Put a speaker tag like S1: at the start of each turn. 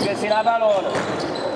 S1: Esqueci a balona.